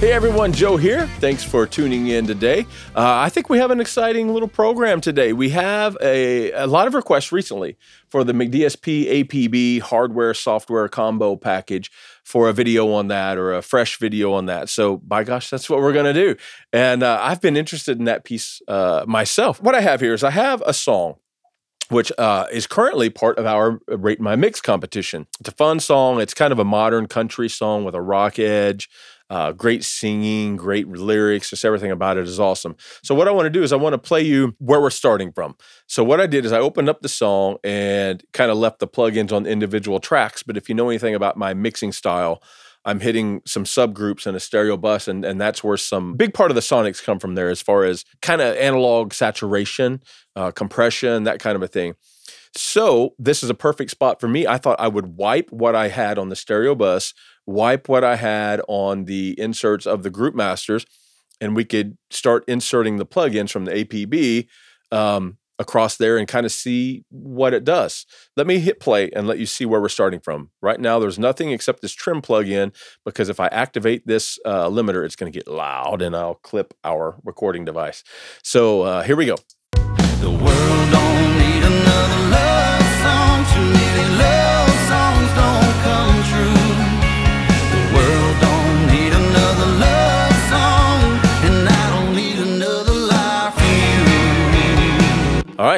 Hey everyone, Joe here. Thanks for tuning in today. Uh, I think we have an exciting little program today. We have a, a lot of requests recently for the McDSP APB hardware software combo package for a video on that or a fresh video on that. So, by gosh, that's what we're going to do. And uh, I've been interested in that piece uh, myself. What I have here is I have a song which uh, is currently part of our Rate My Mix competition. It's a fun song. It's kind of a modern country song with a rock edge. Uh, great singing, great lyrics, just everything about it is awesome. So, what I want to do is I want to play you where we're starting from. So, what I did is I opened up the song and kind of left the plugins on individual tracks. But if you know anything about my mixing style, I'm hitting some subgroups in a stereo bus, and, and that's where some big part of the sonics come from there, as far as kind of analog saturation, uh, compression, that kind of a thing. So, this is a perfect spot for me. I thought I would wipe what I had on the stereo bus wipe what I had on the inserts of the group masters, and we could start inserting the plugins from the APB um, across there and kind of see what it does. Let me hit play and let you see where we're starting from. Right now, there's nothing except this trim plugin because if I activate this uh, limiter, it's going to get loud and I'll clip our recording device. So uh, here we go. All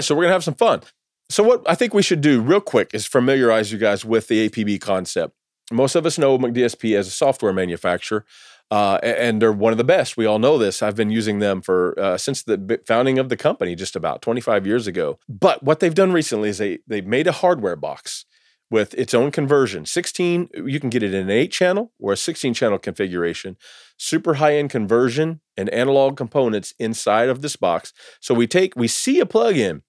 right, so we're gonna have some fun. So what I think we should do real quick is familiarize you guys with the APB concept. Most of us know McDSP as a software manufacturer, uh, and they're one of the best. We all know this. I've been using them for uh, since the founding of the company, just about 25 years ago. But what they've done recently is they they've made a hardware box with its own conversion. 16, you can get it in an 8 channel or a 16 channel configuration. Super high end conversion and analog components inside of this box. So we take, we see a plug-in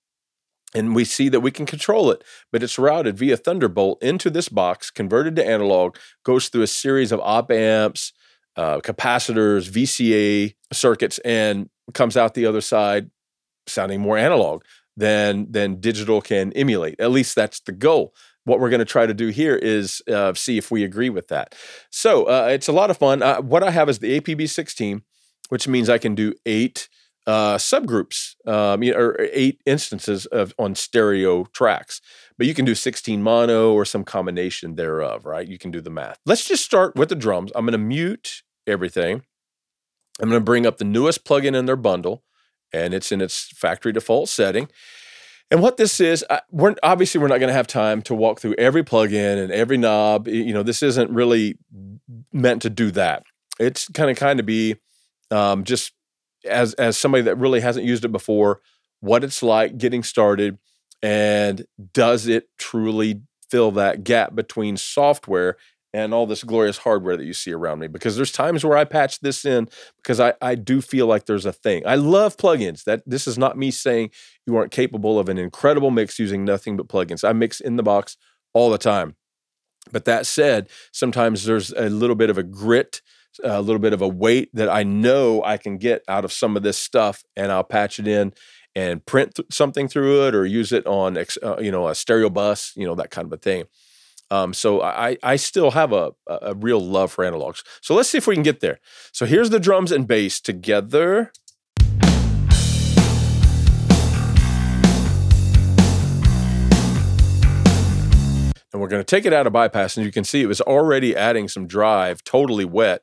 and we see that we can control it, but it's routed via Thunderbolt into this box, converted to analog, goes through a series of op amps, uh, capacitors, VCA circuits, and comes out the other side sounding more analog than than digital can emulate. At least that's the goal what we're going to try to do here is uh, see if we agree with that. So uh, it's a lot of fun. Uh, what I have is the APB16, which means I can do eight uh, subgroups, um, or eight instances of on stereo tracks. But you can do 16 mono or some combination thereof, right? You can do the math. Let's just start with the drums. I'm going to mute everything. I'm going to bring up the newest plugin in their bundle, and it's in its factory default setting. And what this is, we're obviously we're not going to have time to walk through every plugin and every knob. You know, this isn't really meant to do that. It's kind of kind of be um, just as as somebody that really hasn't used it before, what it's like getting started, and does it truly fill that gap between software and all this glorious hardware that you see around me because there's times where I patch this in because I, I do feel like there's a thing. I love plugins. That this is not me saying you aren't capable of an incredible mix using nothing but plugins. I mix in the box all the time. But that said, sometimes there's a little bit of a grit, a little bit of a weight that I know I can get out of some of this stuff and I'll patch it in and print th- something through it or use it on uh, you know a stereo bus, you know that kind of a thing. Um, so I, I still have a, a real love for analogs. So let's see if we can get there. So here's the drums and bass together. And we're going to take it out of bypass, and you can see it was already adding some drive, totally wet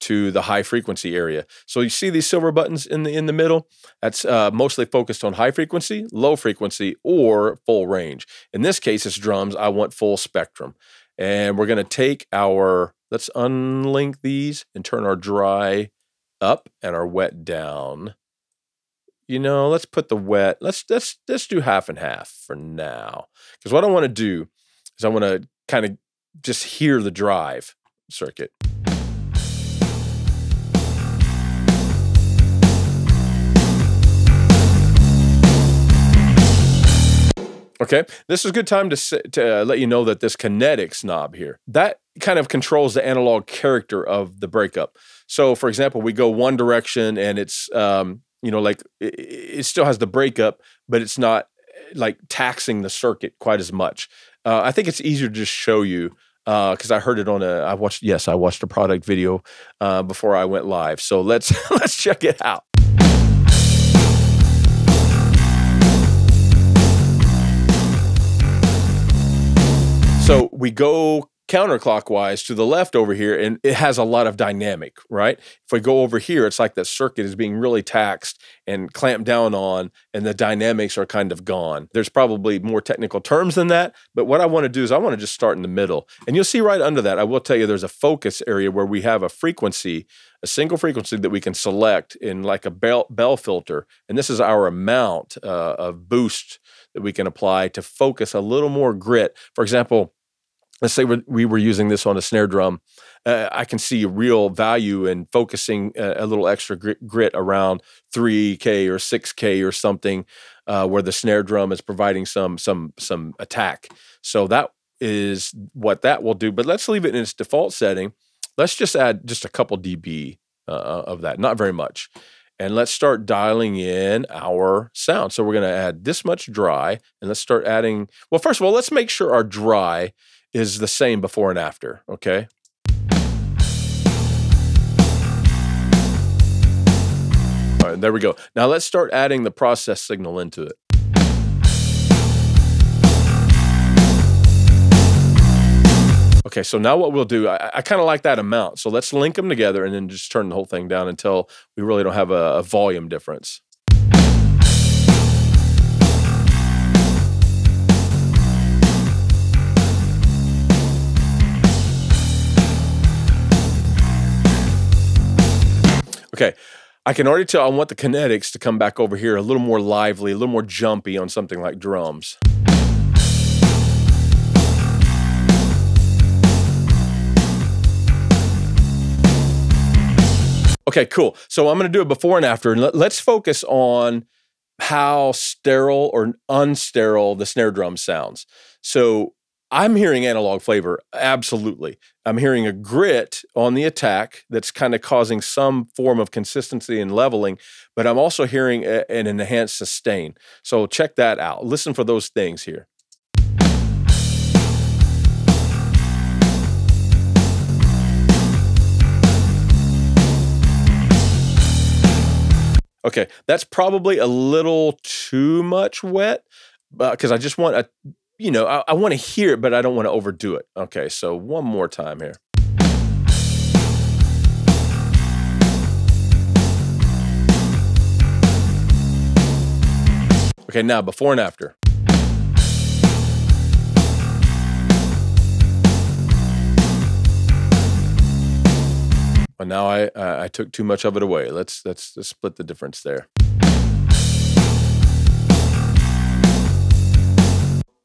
to the high frequency area. So you see these silver buttons in the in the middle. That's uh, mostly focused on high frequency, low frequency, or full range. In this case, it's drums. I want full spectrum, and we're going to take our let's unlink these and turn our dry up and our wet down. You know, let's put the wet. Let's let's let's do half and half for now. Because what I want to do is I want to kind of just hear the drive circuit. Okay, this is a good time to to uh, let you know that this kinetics knob here that kind of controls the analog character of the breakup. So, for example, we go one direction and it's um, you know like it, it, still has the breakup, but it's not like taxing the circuit quite as much. Uh, I think it's easier to just show you because uh, I heard it on a. I watched. Yes, I watched a product video uh, before I went live. So let's let's check it out. So we go counterclockwise to the left over here, and it has a lot of dynamic, right? If we go over here, it's like the circuit is being really taxed and clamped down on, and the dynamics are kind of gone. There's probably more technical terms than that, but what I want to do is I want to just start in the middle. And you'll see right under that, I will tell you there's a focus area where we have a frequency, a single frequency that we can select in like a bell, bell filter. And this is our amount uh, of boost that we can apply to focus a little more grit. For example, let's say we were using this on a snare drum, uh, I can see real value in focusing a, a little extra grit, grit, around 3K or 6K or something, uh, where the snare drum is providing some some some attack. So that is what that will do. But let's leave it in its default setting. Let's just add just a couple dB uh, of that, not very much. And let's start dialing in our sound. So we're going to add this much dry, and let's start adding. Well, first of all, let's make sure our dry is the same before and after, okay? All right, there we go. Now let's start adding the process signal into it. Okay, so now what we'll do, I, I kind of like that amount. So let's link them together and then just turn the whole thing down until we really don't have a, a volume difference. I can already tell I want the kinetics to come back over here a little more lively, a little more jumpy on something like drums. Okay, cool. So I'm going to do it before and after, and let, us focus on how sterile or unsterile the snare drum sounds. So I'm hearing analog flavor, absolutely. I'm hearing a grit on the attack that's kind of causing some form of consistency and leveling, but I'm also hearing a, an enhanced sustain. So check that out. Listen for those things here. Okay, that's probably a little too much wet because uh, I just want a you know, I, I want to hear it, but I don't want to overdo it. Okay, so one more time here. Okay, now before and after. Well, now I uh, I took too much of it away. Let's let's, let's split the difference there.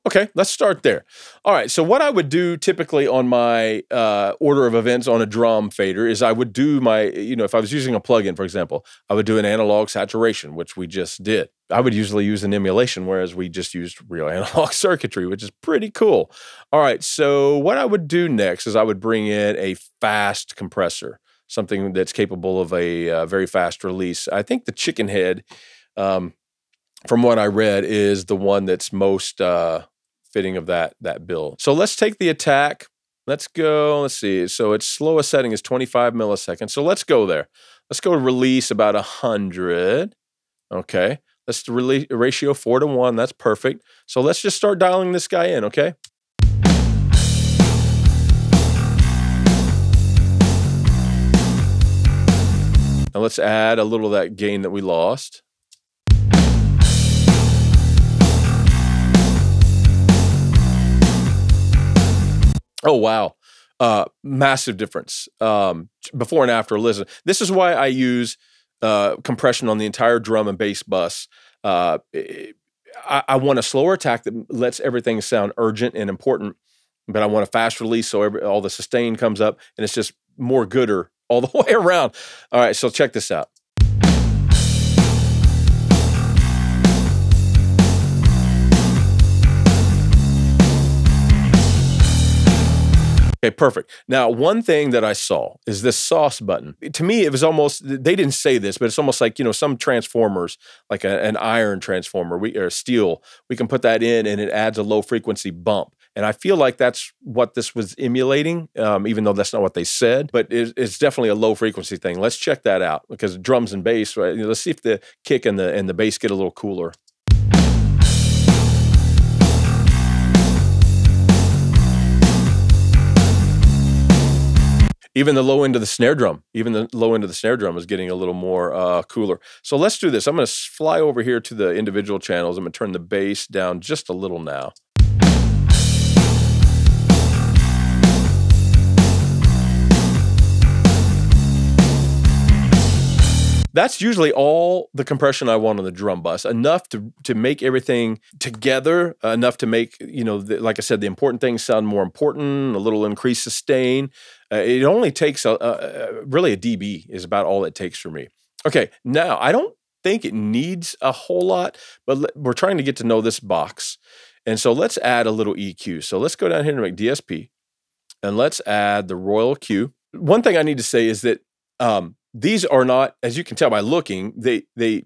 Okay, let's start there. All right, so what I would do typically on my uh, order of events on a drum fader is I would do my, you know, if I was using a plugin, for example, I would do an analog saturation, which we just did. I would usually use an emulation, whereas we just used real analog circuitry, which is pretty cool. All right, so what I would do next is I would bring in a fast compressor, something that's capable of a uh, very fast release. I think the Chickenhead, um, from what I read, is the one that's most. Uh, fitting of that that bill. So let's take the attack. Let's go. Let's see. So its slowest setting is 25 milliseconds. So let's go there. Let's go release about 100. Okay. Let's release ratio four to one. That's perfect. So let's just start dialing this guy in. Okay. Now let's add a little of that gain that we lost. Oh wow, uh, massive difference um, before and after. Listen, this is why I use uh, compression on the entire drum and bass bus. Uh, I, I, want a slower attack that lets everything sound urgent and important, but I want a fast release so every, all the sustain comes up and it's just more gooder all the way around. All right, so check this out. Okay, perfect. Now, one thing that I saw is this sauce button. To me, it was almost, they didn't say this, but it's almost like, you know, some transformers, like a, an iron transformer we, or steel, we can put that in and it adds a low frequency bump. And I feel like that's what this was emulating, um, even though that's not what they said. But it, it's definitely a low frequency thing. Let's check that out because drums and bass. Right? Let's see if the kick and the and the bass get a little cooler. Even the low end of the snare drum, even the low end of the snare drum is getting a little more uh, cooler. So let's do this. I'm going to fly over here to the individual channels. I'm going to turn the bass down just a little now. That's usually all the compression I want on the drum bus, enough to to make everything together, enough to make you know, the, like I said, the important things sound more important. A little increased sustain. Uh, it only takes a, a, really a dB is about all it takes for me. Okay, now I don't think it needs a whole lot, but we're trying to get to know this box, and so let's add a little EQ. So let's go down here to McDSP, and let's add the Royal Q. One thing I need to say is that um, these are not, as you can tell by looking, they they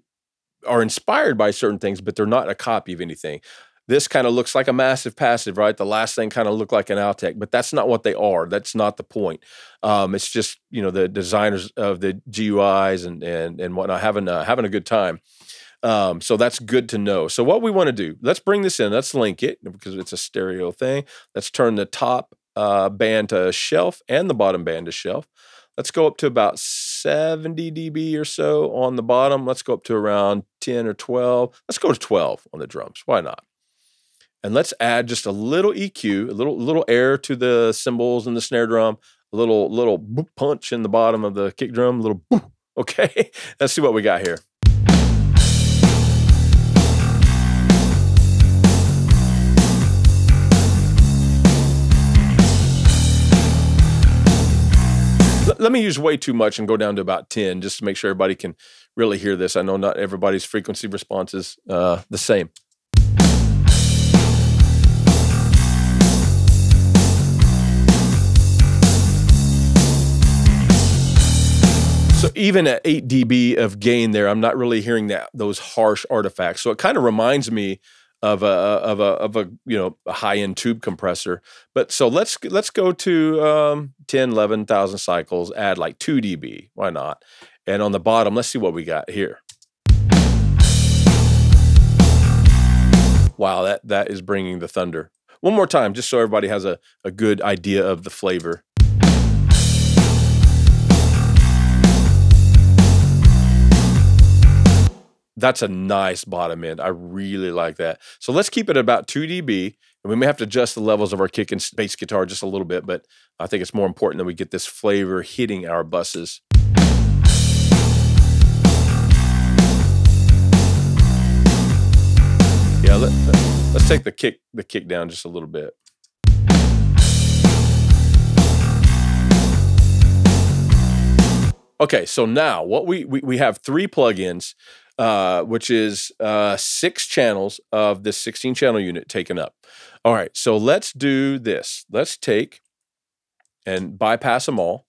are inspired by certain things, but they're not a copy of anything. This kind of looks like a massive passive, right? The last thing kind of looked like an Altec, but that's not what they are. That's not the point. Um, it's just you know the designers of the GUIs and and and whatnot having uh, having a good time. Um, so that's good to know. So what we want to do, let's bring this in. Let's link it because it's a stereo thing. Let's turn the top uh, band to shelf and the bottom band to shelf. Let's go up to about 70 dB or so on the bottom. Let's go up to around 10 or 12. Let's go to 12 on the drums. Why not? And let's add just a little EQ, a little little air to the cymbals and the snare drum, a little little punch in the bottom of the kick drum, a little boop. Okay, let's see what we got here. Let me use way too much and go down to about 10 just to make sure everybody can really hear this. I know not everybody's frequency response is uh, the same. So even at 8 dB of gain there, I'm not really hearing that those harsh artifacts. So it kind of reminds me of a of a of a you know a high end tube compressor. But so let's let's go to um, 10, 11,000 cycles. Add like two dB. Why not? And on the bottom, let's see what we got here. Wow, that that is bringing the thunder. One more time, just so everybody has a, a good idea of the flavor. That's a nice bottom end. I really like that. So let's keep it about 2 dB. And we may have to adjust the levels of our kick and bass guitar just a little bit, but I think it's more important that we get this flavor hitting our buses. Yeah, let, us take the kick the kick down just a little bit. Okay, so now what we we, we have three plugins uh, which is uh, six channels of this 16 channel unit taken up. All right, so let's do this. Let's take and bypass them all,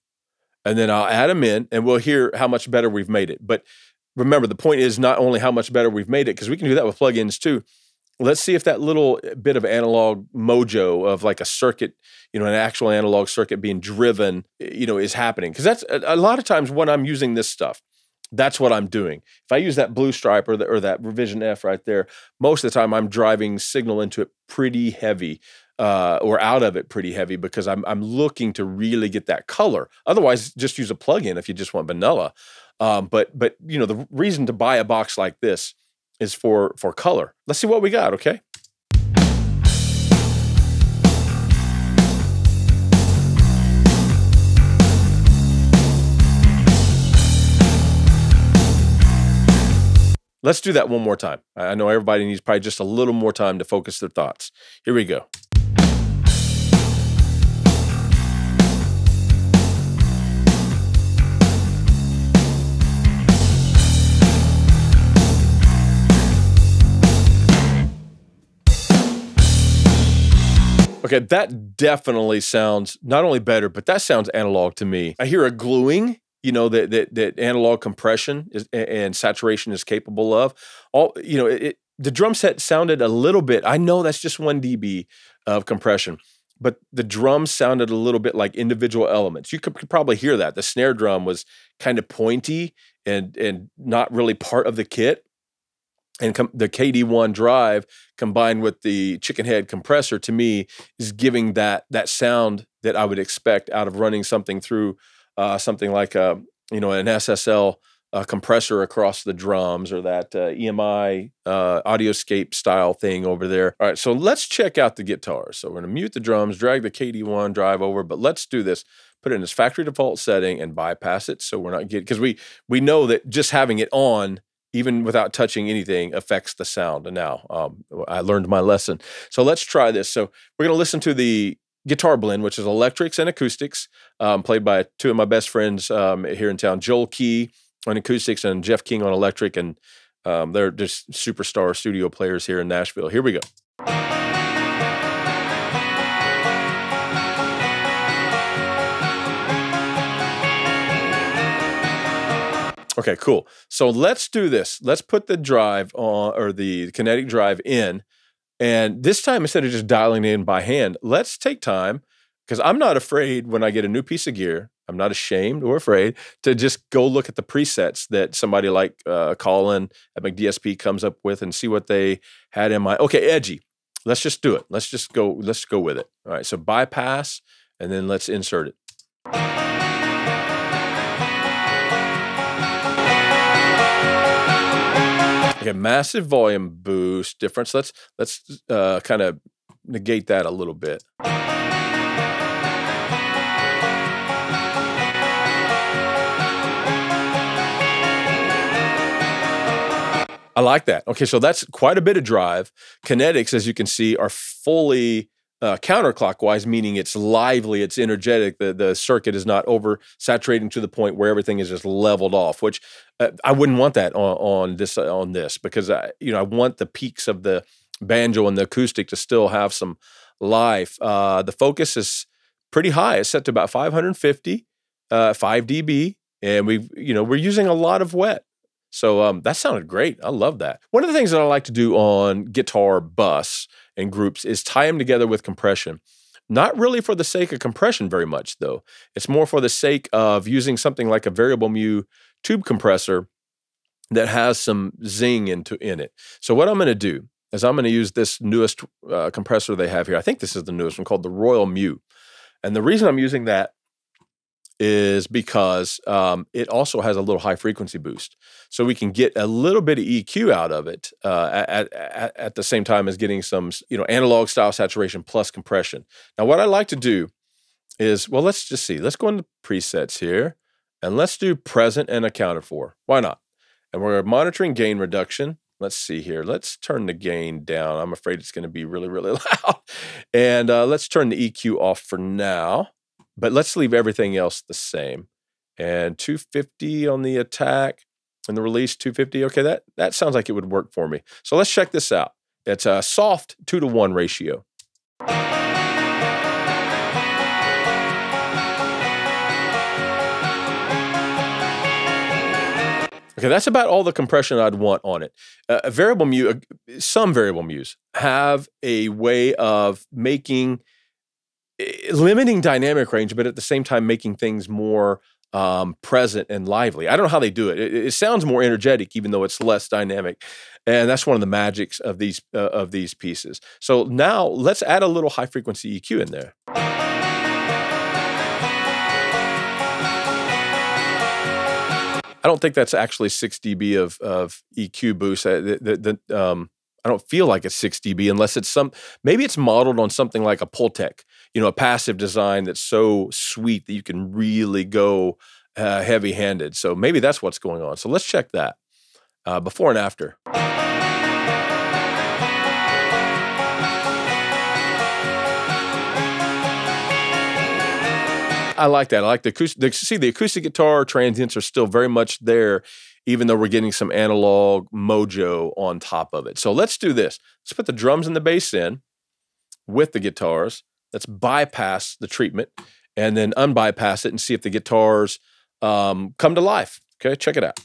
and then I'll add them in, and we'll hear how much better we've made it. But remember, the point is not only how much better we've made it, because we can do that with plugins too. Let's see if that little bit of analog mojo of like a circuit, you know, an actual analog circuit being driven, you know, is happening. Because that's a, a lot of times when I'm using this stuff that's what I'm doing. If I use that blue stripe or, the, or that revision F right there, most of the time I'm driving signal into it pretty heavy uh, or out of it pretty heavy because I'm, I'm looking to really get that color. Otherwise, just use a plugin if you just want vanilla. Um, but but you know the reason to buy a box like this is for for color. Let's see what we got. Okay. Let's do that one more time. I know everybody needs probably just a little more time to focus their thoughts. Here we go. Okay, that definitely sounds not only better, but that sounds analog to me. I hear a gluing you know that that, that analog compression is, and saturation is capable of. All you know, it, the drum set sounded a little bit. I know that's just one dB, of compression. But the drums sounded a little bit like individual elements. You could, could probably hear that. The snare drum was kind of pointy and and not really part of the kit. And com- the KD1 drive combined with the Chickenhead compressor to me is giving that that sound that I would expect out of running something through uh, something like a you know an SSL uh, compressor across the drums or that uh, EMI uh, Audioscape style thing over there. All right, so let's check out the guitars. So we're gonna mute the drums, drag the KD1 drive over, but let's do this. Put it in its factory default setting and bypass it, so we're not getting because we we know that just having it on even without touching anything affects the sound and now um, i learned my lesson so let's try this so we're going to listen to the guitar blend, which is electrics and acoustics, um, played by two of my best friends um, here in town, Joel Key on acoustics and Jeff King on electric, and um, they're just superstar studio players here in Nashville. Here we go. Okay, cool. So let's do this. Let's put the drive on or the kinetic drive in and this time, instead of just dialing in by hand, let's take time because I'm not afraid when I get a new piece of gear. I'm not ashamed or afraid to just go look at the presets that somebody like uh, Colin at McDSP comes up with and see what they had in mind. Okay, edgy. Let's just do it. Let's just go. Let's go with it. All right. So bypass, and then let's insert it. Okay, massive volume boost difference. Let's let's uh, kind of negate that a little bit. I like that. Okay, so that's quite a bit of drive. Kinetics, as you can see, are fully uh, counterclockwise, meaning it's lively, it's energetic. The the circuit is not oversaturating to the point where everything is just leveled off. Which uh, I wouldn't want that on, on this uh, on this because I you know I want the peaks of the banjo and the acoustic to still have some life. Uh, the focus is pretty high. It's set to about 550, uh, 5 dB, and we you know we're using a lot of wet. So um, that sounded great. I love that. One of the things that I like to do on guitar bus and groups is tie them together with compression. Not really for the sake of compression very much, though. It's more for the sake of using something like a variable mu tube compressor that has some zing into in it. So what I'm going to do is I'm going to use this newest uh, compressor they have here. I think this is the newest one called the Royal Mu. And the reason I'm using that is because um, it also has a little high frequency boost. So we can get a little bit of EQ out of it uh, at, at, at the same time as getting some you know analog style saturation plus compression. Now, what I like to do is, well, let's just see. Let's go into presets here and let's do present and accounted for. Why not? And we're monitoring gain reduction. Let's see here. Let's turn the gain down. I'm afraid it's going to be really, really loud. And uh, let's turn the EQ off for now. But let's leave everything else the same. And 250 on the attack and the release 250. Okay, that, that sounds like it would work for me. So let's check this out. It's a soft two to one ratio. Okay, that's about all the compression I'd want on it. Uh, a variable mu, uh, some variable mus have a way of making limiting dynamic range, but at the same time making things more um, present and lively. I don't know how they do it. it. it. sounds more energetic, even though it's less dynamic, and that's one of the magics of these uh, of these pieces. So now let's add a little high frequency EQ in there. I don't think that's actually six dB of of EQ boost. Uh, the, the, um, I don't feel like it's 6 dB unless it's some maybe it's modeled on something like a Pultec, you know, a passive design that's so sweet that you can really go uh, heavy handed. So maybe that's what's going on. So let's check that uh, before and after. I like that. I like the acoustic. See, the acoustic guitar transients are still very much there even though we're getting some analog mojo on top of it. So let's do this. Let's put the drums and the bass in with the guitars. Let's bypass the treatment and then unbypass it and see if the guitars um, come to life. Okay, check it out.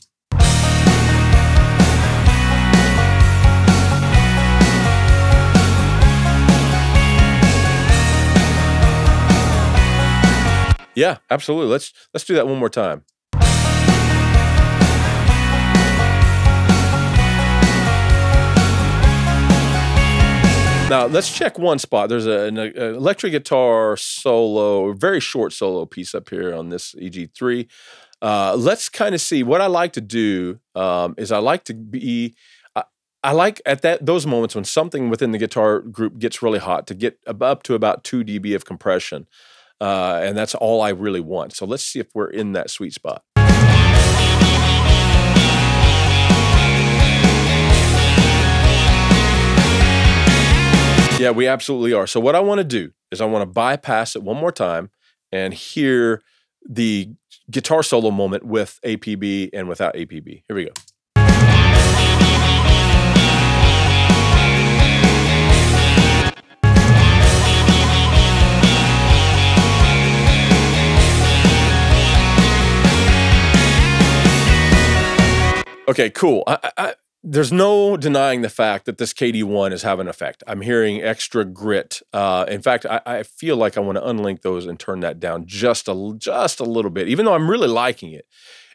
Yeah, absolutely. Let's let's do that one more time. Now let's check one spot. There's a, an, electric guitar solo, very short solo piece up here on this EG3. Uh, let's kind of see what I like to do. Um, is I like to be I like at that those moments when something within the guitar group gets really hot to get up to about two dB of compression, uh, and that's all I really want. So let's see if we're in that sweet spot. Yeah, we absolutely are. So what I want to do is I want to bypass it one more time and hear the guitar solo moment with APB and without APB. Here we go. Okay, cool. I, I, there's no denying the fact that this KD1 is having an effect. I'm hearing extra grit. Uh, in fact, I, I, feel like I want to unlink those and turn that down just a just a little bit, even though I'm really liking it.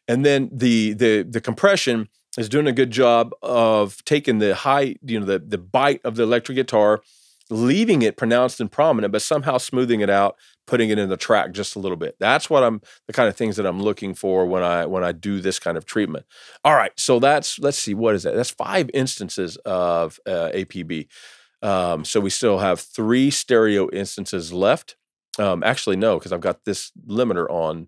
And then the the the compression is doing a good job of taking the high, you know, the the bite of the electric guitar leaving it pronounced and prominent, but somehow smoothing it out, putting it in the track just a little bit. That's what I'm the kind of things that I'm looking for when I when I do this kind of treatment. All right, so that's let's see what is that? That's five instances of uh, APB. Um, so we still have three stereo instances left. Um, actually, no, because I've got this limiter on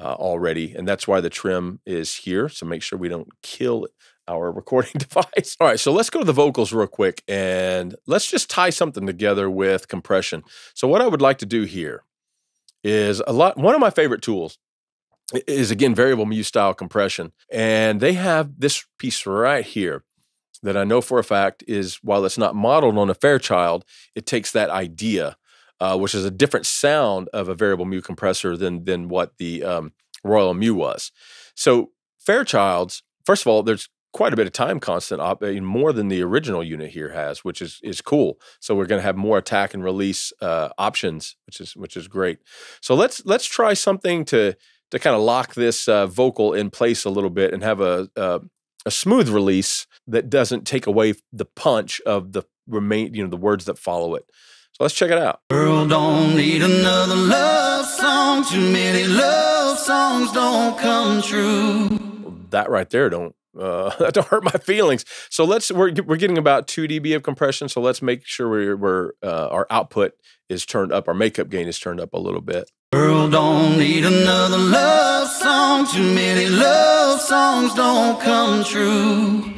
uh, already, and that's why the trim is here. So make sure we don't kill our recording device. All right, so let's go to the vocals real quick and let's just tie something together with compression. So what I would like to do here is a lot one of my favorite tools is again variable mu style compression. And they have this piece right here that I know for a fact is while it's not modeled on a Fairchild, it takes that idea, uh, which is a different sound of a variable mu compressor than than what the um, Royal Mu was. So Fairchilds, first of all, there's quite a bit of time constant op- more than the original unit here has which is is cool. So we're going to have more attack and release uh, options which is which is great. So let's let's try something to to kind of lock this uh, vocal in place a little bit and have a, a a smooth release that doesn't take away the punch of the remain you know the words that follow it. So let's check it out. Girl, don't need another love song. Too many love songs don't come true. That right there don't uh, that don't hurt my feelings. So let's we're we're getting about two dB of compression. So let's make sure we're, we're uh, our output is turned up, our makeup gain is turned up a little bit. Girl, don't need another love song. Too many love songs don't come true.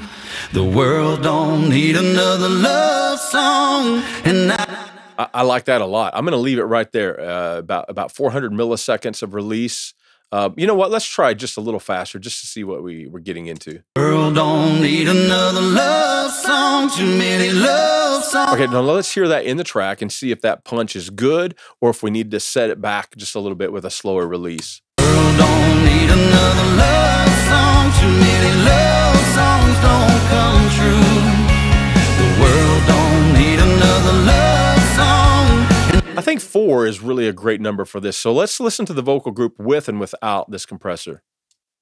The world don't need another love song, and I. I, I like that a lot. I'm going to leave it right there. Uh, about about 400 milliseconds of release. Uh, you know what? Let's try just a little faster just to see what we, we're getting into. Girl, don't need another love song. Too many love songs. Okay, now let's hear that in the track and see if that punch is good or if we need to set it back just a little bit with a slower release. Girl, I think four is really a great number for this. So let's listen to the vocal group with and without this compressor.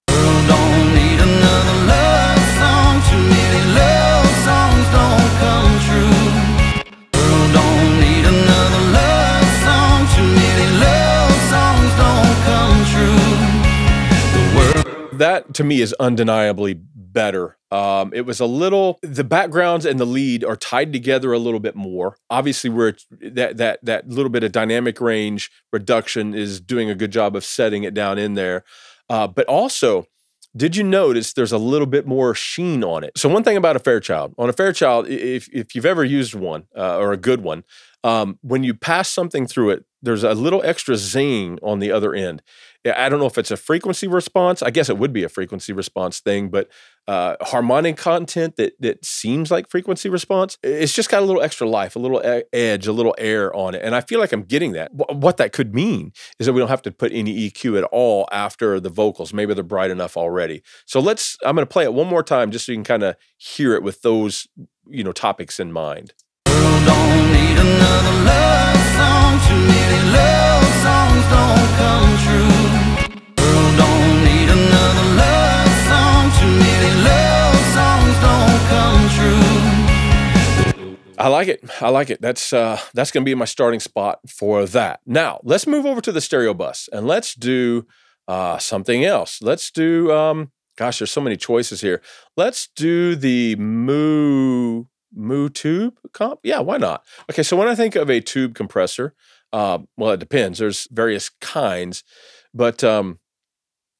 Girl, don't need another love song. Too many love songs don't come true. Girl, don't need another love song. Too many love songs don't come true. The world. That to me is undeniably better. Um, it was a little the backgrounds and the lead are tied together a little bit more. Obviously, where that that that little bit of dynamic range reduction is doing a good job of setting it down in there. Uh, but also, did you notice there's a little bit more sheen on it? So one thing about a Fairchild, on a Fairchild, if if you've ever used one uh, or a good one, um, when you pass something through it, there's a little extra zing on the other end. I don't know if it's a frequency response. I guess it would be a frequency response thing, but uh, harmonic content that that seems like frequency response, it's just got a little extra life, a little edge, a little air on it, and I feel like I'm getting that. What that could mean is that we don't have to put any EQ at all after the vocals. Maybe they're bright enough already. So let's. I'm going to play it one more time just so you can kind of hear it with those you know topics in mind. I like it. I like it. That's uh, that's going to be my starting spot for that. Now let's move over to the stereo bus and let's do uh, something else. Let's do. Um, gosh, there's so many choices here. Let's do the Moo Moo Tube comp. Yeah, why not? Okay, so when I think of a tube compressor, uh, well, it depends. There's various kinds, but um,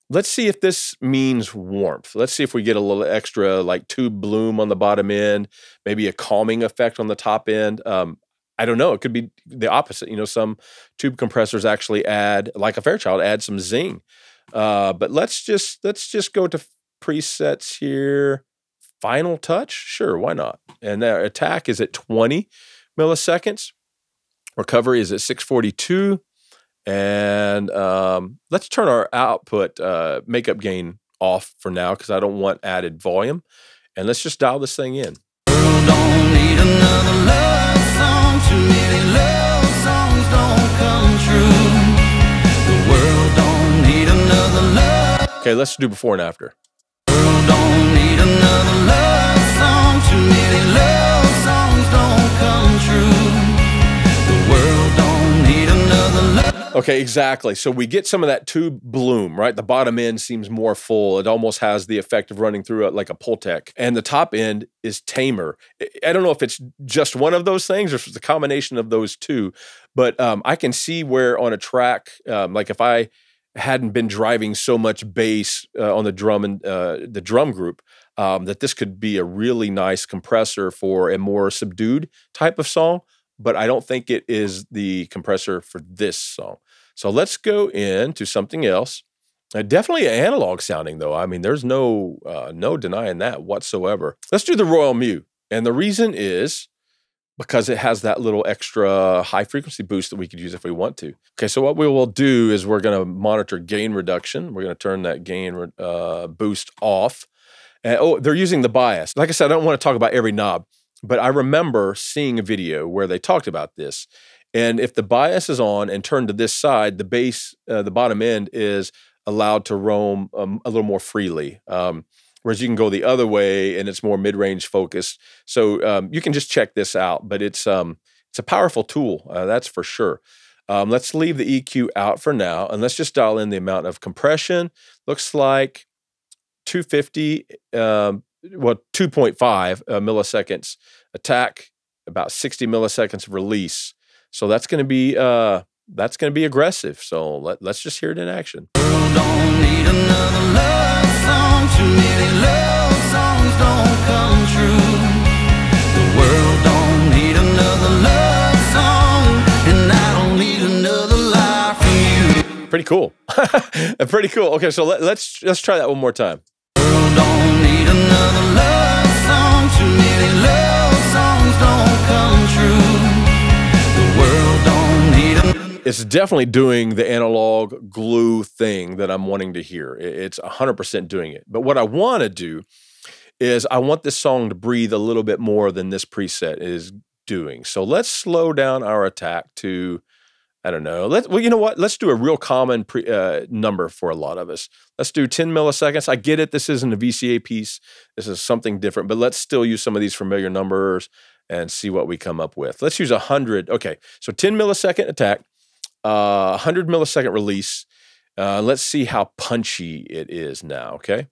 let's see if this means warmth. Let's see if we get a little extra like tube bloom on the bottom end, maybe a calming effect on the top end. Um, I don't know. It could be the opposite. You know, some tube compressors actually add, like a Fairchild, add some zing. Uh, but let's just let's just go to presets here. Final touch, sure, why not? And their attack is at 20 milliseconds. Recovery is at 642. And um, let's turn our output uh, makeup gain off for now because I don't want added volume. And let's just dial this thing in. Don't need another love song. Too many love songs don't come true. World don't need another love. Okay, let's do before and after. Okay, exactly. So we get some of that tube bloom, right? The bottom end seems more full. It almost has the effect of running through it like a Pultec. And the top end is tamer. I- I don't know if it's just one of those things or if it's a combination of those two, but um, I can see where on a track, um, like if I hadn't been driving so much bass uh, on the drum and uh, the drum group, um, that this could be a really nice compressor for a more subdued type of song. But I don't think it is the compressor for this song. So let's go into something else. Uh, definitely analog sounding though. I mean, there's no uh, no denying that whatsoever. Let's do the Royal Mu, and the reason is because it has that little extra high frequency boost that we could use if we want to. Okay, so what we will do is we're going to monitor gain reduction. We're going to turn that gain uh, boost off. And, oh, they're using the bias. Like I said, I don't want to talk about every knob, but I remember seeing a video where they talked about this. And if the bias is on and turned to this side, the base, uh, the bottom end is allowed to roam um, a little more freely. Um, whereas you can go the other way and it's more mid-range focused. So um, you can just check this out, but it's um, it's a powerful tool, uh, that's for sure. Um, let's leave the EQ out for now, and let's just dial in the amount of compression. Looks like 250, um, well, 2.5 uh, milliseconds attack, about 60 milliseconds of release. So that's going to be uh, that's going to be aggressive. So let, let's just hear it in action. Don't need another love song. Too many love songs don't come true. The world don't need another love song, and I don't need another life from you. Pretty cool. Pretty cool. Okay, so let, let's let's try that one more time. It's definitely doing the analog glue thing that I'm wanting to hear. It's 100% doing it. But what I want to do is I want this song to breathe a little bit more than this preset is doing. So let's slow down our attack to I don't know. Let well, you know what? Let's do a real common pre, uh, number for a lot of us. Let's do 10 milliseconds. I get it. This isn't a VCA piece. This is something different, but let's still use some of these familiar numbers and see what we come up with. Let's use 100. Okay, so 10 millisecond attack, uh, 100 millisecond release. Uh, let's see how punchy it is now. Okay.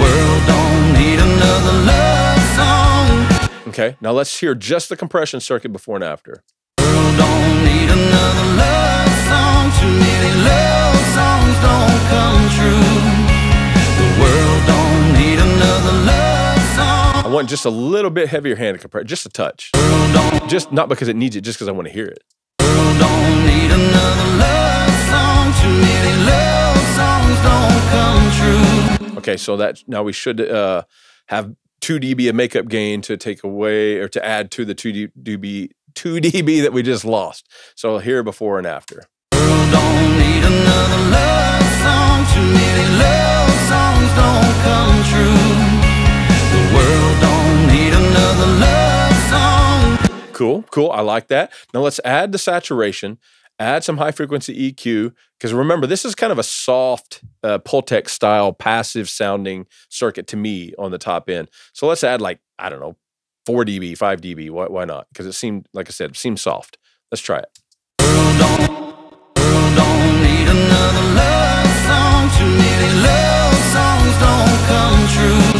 World need another love song. Okay. Now let's hear just the compression circuit before and after. Don't need another love song. Too many love songs don't come true. The world don't need another love song. I want just a little bit heavier hand compression, just a touch. Just not because it needs it, just because I want to hear it. Don't need another love song. Too many love songs don't come true. Okay, so that now we should uh, have two dB of makeup gain to take away or to add to the two dB two dB that we just lost. So here before and after. Don't need another love song. Too many love songs don't come true. The world don't need another love song. Cool, cool. I like that. Now let's add the saturation add some high frequency EQ. Because remember, this is kind of a soft uh, Pultec style passive sounding circuit to me on the top end. So let's add like, I don't know, 4 dB, 5 dB. Why, why not? Because it seemed, like I said, it seems soft. Let's try it.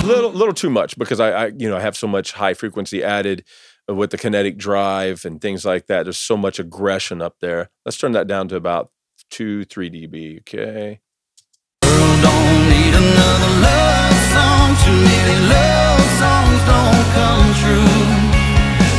Little little too much because I, I you know I have so much high frequency added with the kinetic drive and things like that. There's so much aggression up there. Let's turn that down to about two, three dB. Okay. Don't need another love song. Too many love songs don't come true.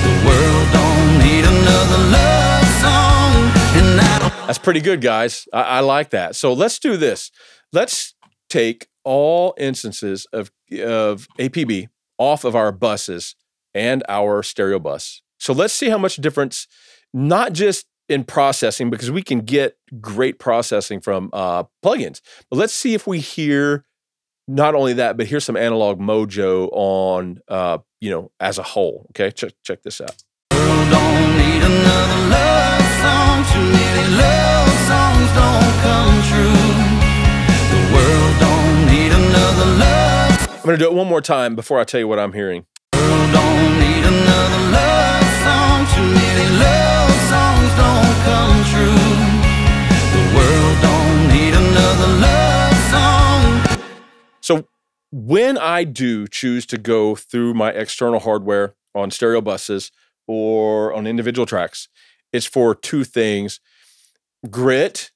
The world don't need another love song. And I don't That's pretty good, guys. I, I like that. So let's do this. Let's take all instances of of APB off of our buses and our stereo bus. So let's see how much difference, not just in processing, because we can get great processing from uh, plugins, but let's see if we hear not only that, but here's some analog mojo on, uh, you know, as a whole. Okay, check check this out. don't need another love song. Too many love songs don't come true. The world don't need another love. I'm gonna do it one more time before I tell you what I'm hearing. So when I do choose to go through my external hardware on stereo buses or on individual tracks, it's for two things: grit.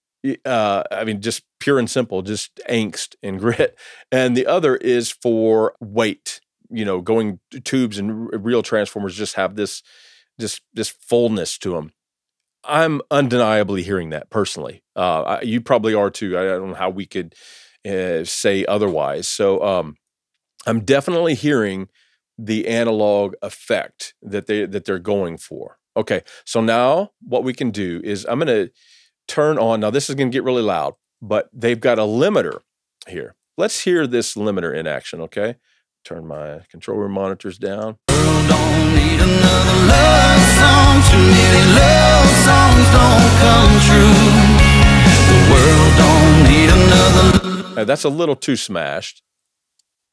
Uh, I mean, just pure and simple, just angst and grit, and the other is for weight. You know, going tubes and real transformers just have this, this this fullness to them. I'm undeniably hearing that personally. Uh, I, you probably are too. I, I don't know how we could uh, say otherwise. So um, I'm definitely hearing the analog effect that they that they're going for. Okay, so now what we can do is I'm going to turn on. Now this is going to get really loud, but they've got a limiter here. Let's hear this limiter in action. Okay, turn my control room monitors down. Don't need another love song. Too many love songs don't come true. The world don't need another. Uh, that's a little too smashed.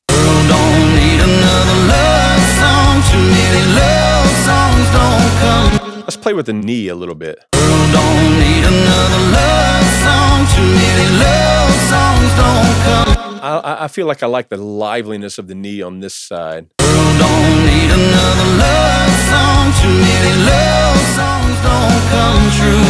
Don't need another love song. Too many love songs don't come. Let's play with the knee a little bit. Don't need another love song. Too many love songs don't come. I, I- feel like I like the liveliness of the knee on this side. Don't need another love song. Too many love songs don't come true.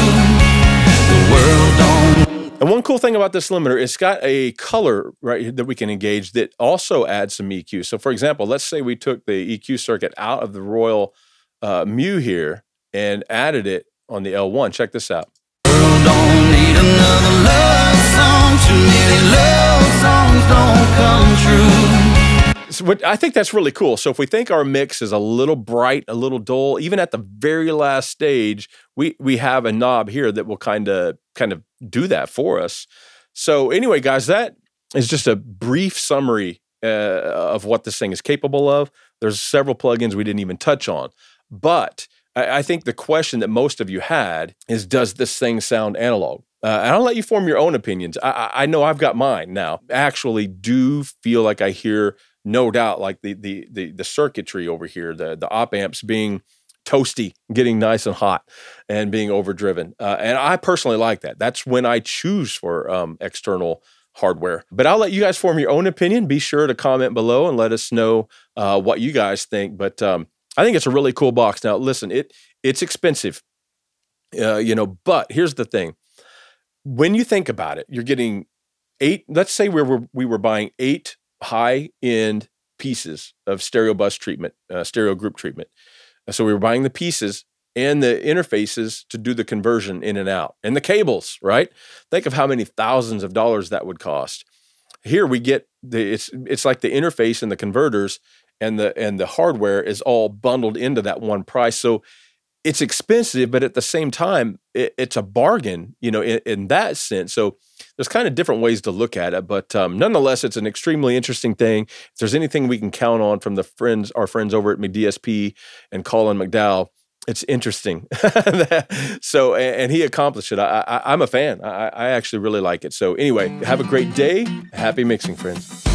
The world don't. And one cool thing about this limiter, it's got a color right that we can engage that also adds some EQ. So, for example, let's say we took the EQ circuit out of the Royal uh, Mu here and added it on the L1. Check this out. Song. Too many love songs don't come true. So what, I think that's really cool. So if we think our mix is a little bright, a little dull, even at the very last stage, we we have a knob here that will kind of kind of do that for us. So anyway, guys, that is just a brief summary uh, of what this thing is capable of. There's several plugins we didn't even touch on, but I, I think the question that most of you had is, does this thing sound analog? Uh, and I'll let you form your own opinions. I, I, know I've got mine now. Actually do feel like I hear no doubt like the the the, the circuitry over here the the op amps being toasty getting nice and hot and being overdriven. Uh, and i personally like that. That's when i choose for um, external hardware. But i'll let you guys form your own opinion. Be sure to comment below and let us know uh, what you guys think. But um, i think it's a really cool box. Now listen it it's expensive uh, you know but here's the thing when you think about it you're getting eight let's say we were we were buying eight high end pieces of stereo bus treatment, uh, stereo group treatment. Uh, So we were buying the pieces and the interfaces to do the conversion in and out and the cables, right? Think of how many thousands of dollars that would cost. Here we get the it's it's like the interface and the converters and the and the hardware is all bundled into that one price. So it's expensive, but at the same time, it, it's a bargain, you know, in, in that sense. So there's kind of different ways to look at it, but um, nonetheless, it's an extremely interesting thing. If there's anything we can count on from the friends, our friends over at McDSP and Colin McDowell, it's interesting. so, and he accomplished it. I, I, am a fan. I, I actually really like it. So, anyway, have a great day. Happy mixing, friends.